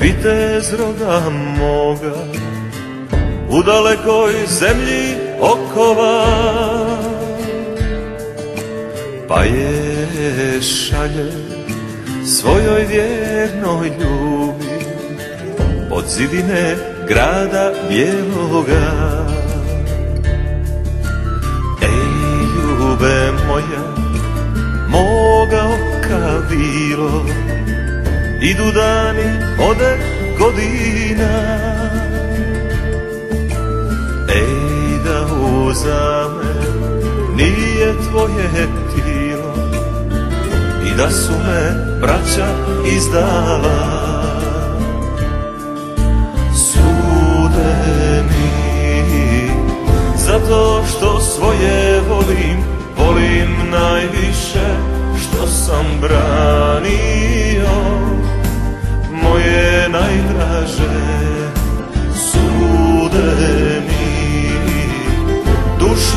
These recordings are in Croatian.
vitezroda moga U dalekoj zemlji okova. Pa je šalje svojoj vjernoj ljubi Od zidine grada bijeloga Idu dani, ode godina. Ej da uzame nije tvoje tilo I da su me braća izdala. Sude mi Zato što svoje volim. Volim najviše što sam branio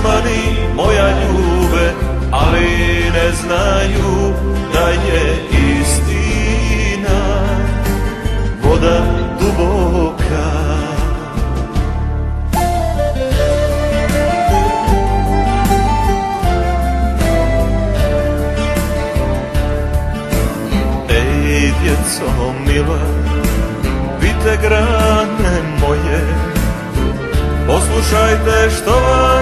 Dušmani moja ljube Ali ne znaju da je istina. Voda duboka. Ej, djeco mila, pite grane moje, poslušajte što vam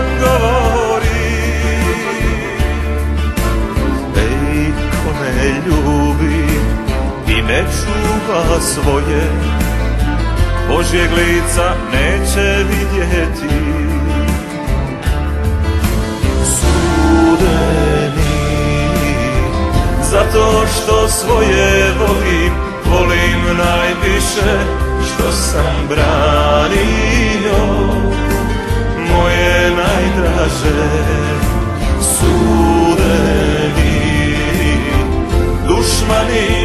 ne čuva svoje, Božjeg lica neće vidjeti. Sudeni, zato što svoje volim, volim najviše što sam branio. Moje najdraže. Sudeni dušmani